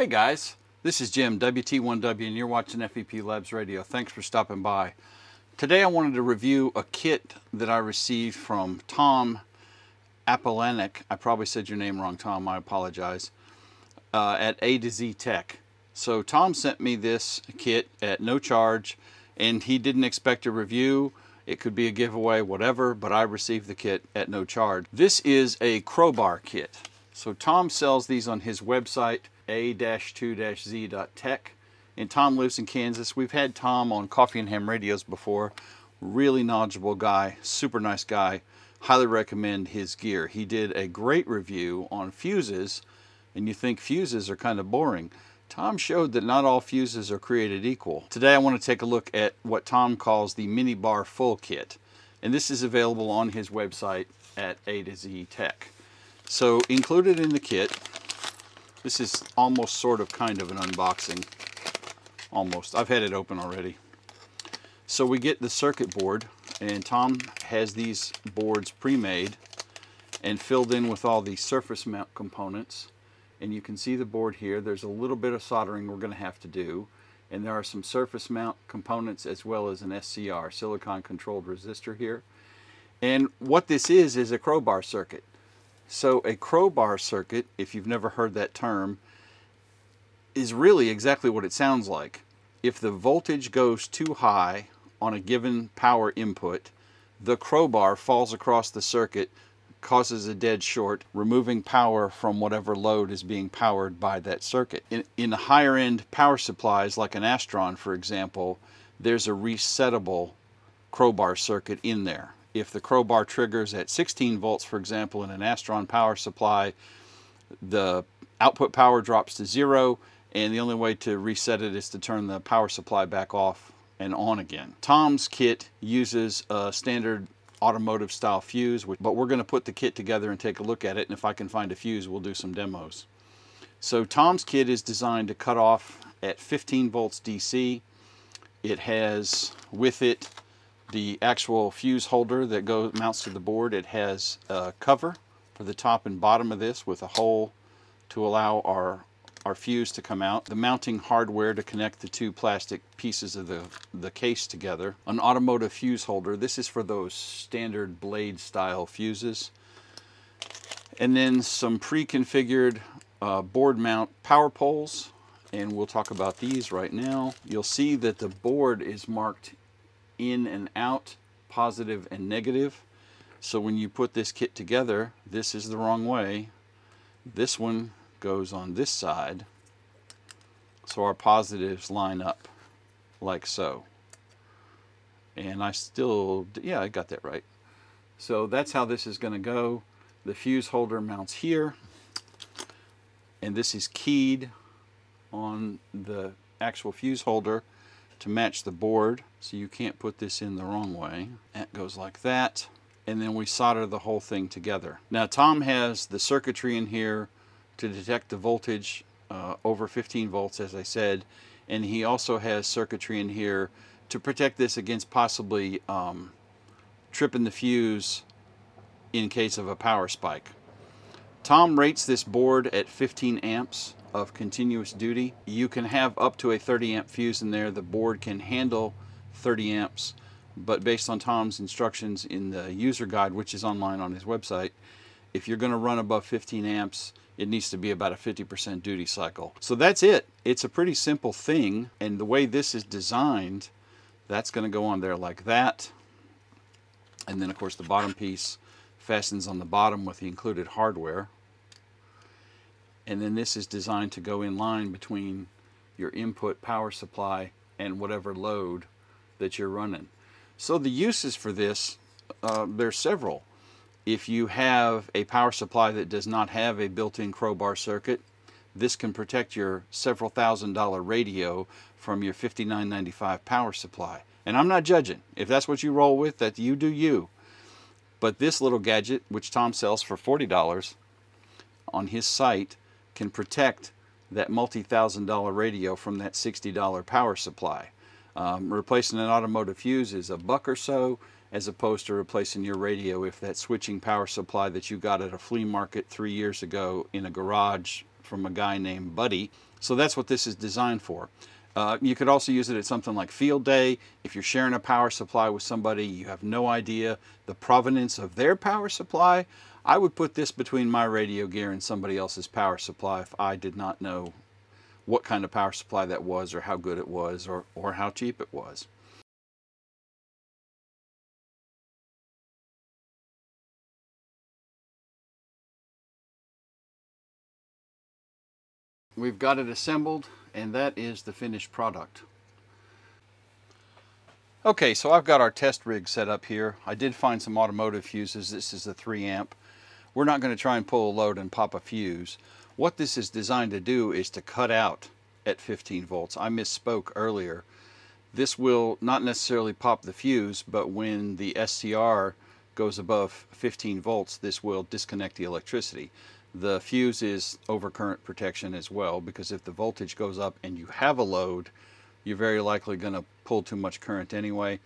Hey guys, this is Jim, WT1W, and you're watching FEP Labs Radio. Thanks for stopping by. Today I wanted to review a kit that I received from Tom Apalanik. I probably said your name wrong, Tom, I apologize. Uh, at A to Z Tech. So Tom sent me this kit at no charge, and he didn't expect a review. It could be a giveaway, whatever, but I received the kit at no charge. This is a crowbar kit. So Tom sells these on his website, a-2-z.tech. And Tom lives in Kansas. We've had Tom on Coffee and Ham Radios before. Really knowledgeable guy, super nice guy. Highly recommend his gear. He did a great review on fuses, and you think fuses are kind of boring. Tom showed that not all fuses are created equal. Today I want to take a look at what Tom calls the mini bar full kit. And this is available on his website at A to Z Tech. So included in the kit, this is almost sort of kind of an unboxing. Almost. I've had it open already. So we get the circuit board and Tom has these boards pre-made and filled in with all the surface mount components and you can see the board here. There's a little bit of soldering we're going to have to do and there are some surface mount components as well as an SCR, silicon controlled resistor here. And what this is is a crowbar circuit. So a crowbar circuit, if you've never heard that term, is really exactly what it sounds like. If the voltage goes too high on a given power input, the crowbar falls across the circuit, causes a dead short, removing power from whatever load is being powered by that circuit. In, in higher end power supplies, like an Astron for example, there's a resettable crowbar circuit in there if the crowbar triggers at 16 volts, for example, in an Astron power supply, the output power drops to zero, and the only way to reset it is to turn the power supply back off and on again. Tom's kit uses a standard automotive style fuse, but we're going to put the kit together and take a look at it, and if I can find a fuse, we'll do some demos. So Tom's kit is designed to cut off at 15 volts DC. It has with it the actual fuse holder that goes mounts to the board. It has a cover for the top and bottom of this with a hole to allow our our fuse to come out, the mounting hardware to connect the two plastic pieces of the, the case together, an automotive fuse holder. This is for those standard blade style fuses. And then some pre-configured uh, board mount power poles. And we'll talk about these right now. You'll see that the board is marked in and out, positive and negative. So when you put this kit together, this is the wrong way. This one goes on this side. So our positives line up like so. And I still, yeah, I got that right. So that's how this is going to go. The fuse holder mounts here. And this is keyed on the actual fuse holder to match the board so you can't put this in the wrong way. That goes like that and then we solder the whole thing together. Now Tom has the circuitry in here to detect the voltage uh, over 15 volts as I said and he also has circuitry in here to protect this against possibly um, tripping the fuse in case of a power spike. Tom rates this board at 15 amps of continuous duty. You can have up to a 30 amp fuse in there. The board can handle 30 amps, but based on Tom's instructions in the user guide, which is online on his website, if you're going to run above 15 amps, it needs to be about a 50% duty cycle. So that's it. It's a pretty simple thing, and the way this is designed, that's going to go on there like that. And then, of course, the bottom piece fastens on the bottom with the included hardware and then this is designed to go in line between your input power supply and whatever load that you're running. So the uses for this, uh, there's several. If you have a power supply that does not have a built-in crowbar circuit, this can protect your several thousand dollar radio from your $59.95 power supply. And I'm not judging. If that's what you roll with, that you do you. But this little gadget, which Tom sells for $40 on his site, can protect that multi-thousand dollar radio from that $60 power supply. Um, replacing an automotive fuse is a buck or so as opposed to replacing your radio if that switching power supply that you got at a flea market three years ago in a garage from a guy named Buddy. So that's what this is designed for. Uh, you could also use it at something like field day. If you're sharing a power supply with somebody, you have no idea the provenance of their power supply. I would put this between my radio gear and somebody else's power supply if I did not know what kind of power supply that was or how good it was or, or how cheap it was. We've got it assembled and that is the finished product. Okay, so I've got our test rig set up here. I did find some automotive fuses. This is a 3 amp. We're not going to try and pull a load and pop a fuse. What this is designed to do is to cut out at 15 volts. I misspoke earlier. This will not necessarily pop the fuse, but when the SCR goes above 15 volts, this will disconnect the electricity. The fuse is overcurrent protection as well because if the voltage goes up and you have a load, you're very likely going to pull too much current anyway.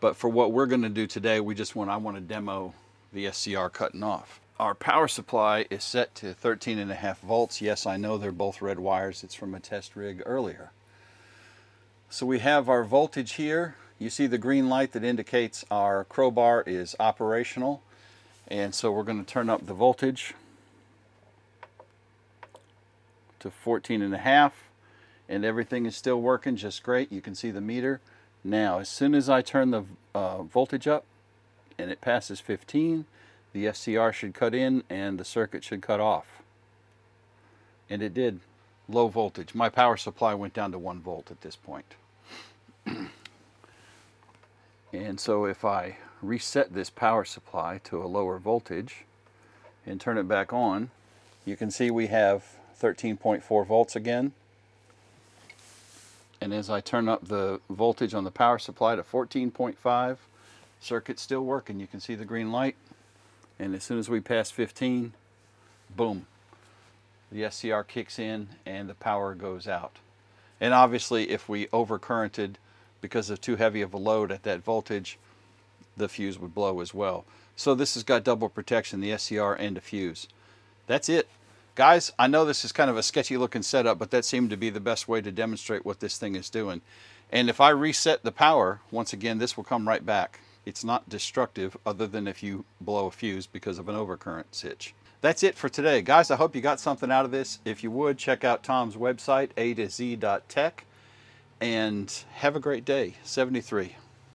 But for what we're going to do today, we just want I want to demo the SCR cutting off. Our power supply is set to 13 and a half volts. Yes, I know they're both red wires. It's from a test rig earlier. So we have our voltage here. You see the green light that indicates our crowbar is operational. And so we're going to turn up the voltage to 14 and a half and everything is still working just great. You can see the meter. Now, as soon as I turn the uh, voltage up and it passes 15, the SCR should cut in and the circuit should cut off. And it did. Low voltage. My power supply went down to 1 volt at this point. and so if I reset this power supply to a lower voltage and turn it back on, you can see we have 13.4 volts again. And as I turn up the voltage on the power supply to 14.5, circuit's still working. You can see the green light. And as soon as we pass 15, boom, the SCR kicks in and the power goes out. And obviously if we overcurrented because of too heavy of a load at that voltage, the fuse would blow as well. So this has got double protection, the SCR and a fuse. That's it. Guys, I know this is kind of a sketchy looking setup, but that seemed to be the best way to demonstrate what this thing is doing. And if I reset the power, once again, this will come right back. It's not destructive other than if you blow a fuse because of an overcurrent switch. That's it for today. Guys, I hope you got something out of this. If you would, check out Tom's website, a to z.tech, and have a great day. 73.